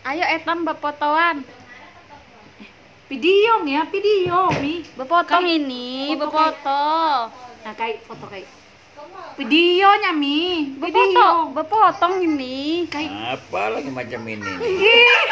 Ayo etam bepotoan. Video ya, video mi. Bepotong Kai- ini, oh, bepoto. Nah, kayak foto kayak. Videonya mi, Bepoto, bepotong ini. Kayak Apa lagi macam ini? nih?